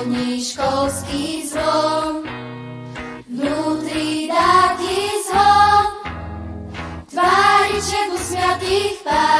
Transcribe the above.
naplní školský zlom. Vnútri dá ti zhon, tvári čebu smiatých pár.